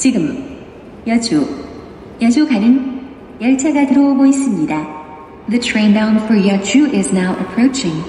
지금 여주, 여주 가는 열차가 들어오고 있습니다. The train bound for Yeju is now approaching.